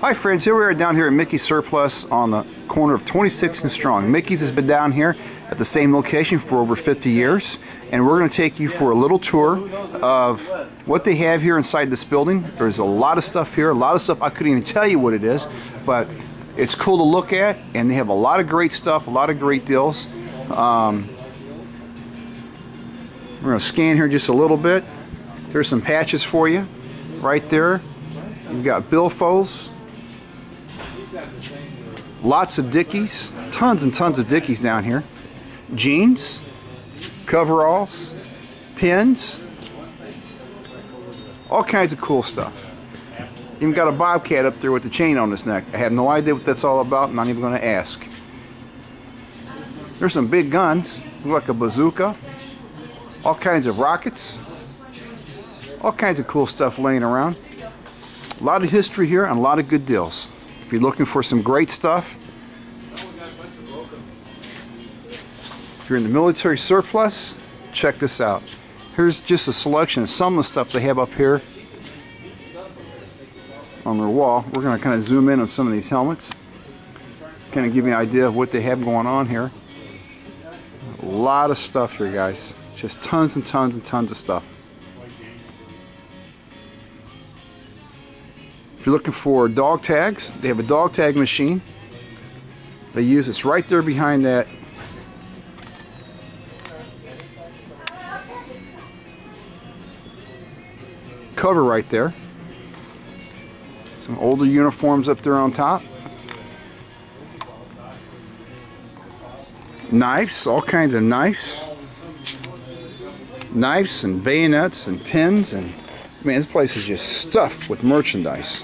Hi friends, here we are down here at Mickey's Surplus on the corner of 26th and Strong. Mickey's has been down here at the same location for over 50 years and we're going to take you for a little tour of what they have here inside this building. There's a lot of stuff here, a lot of stuff I couldn't even tell you what it is, but it's cool to look at and they have a lot of great stuff, a lot of great deals. Um, we're going to scan here just a little bit. There's some patches for you right there. You've got billfolds, Lots of Dickies, tons and tons of Dickies down here. Jeans, coveralls, pins, all kinds of cool stuff. Even got a bobcat up there with the chain on his neck. I have no idea what that's all about. I'm not even going to ask. There's some big guns, look like a bazooka, all kinds of rockets, all kinds of cool stuff laying around. A lot of history here and a lot of good deals. If you're looking for some great stuff, if you're in the military surplus, check this out. Here's just a selection of some of the stuff they have up here on their wall. We're going to kind of zoom in on some of these helmets. Kind of give you an idea of what they have going on here. A lot of stuff here, guys. Just tons and tons and tons of stuff. You're looking for dog tags, they have a dog tag machine. They use it's right there behind that cover right there. Some older uniforms up there on top. Knives, all kinds of knives. Knives and bayonets and pins and man, this place is just stuffed with merchandise.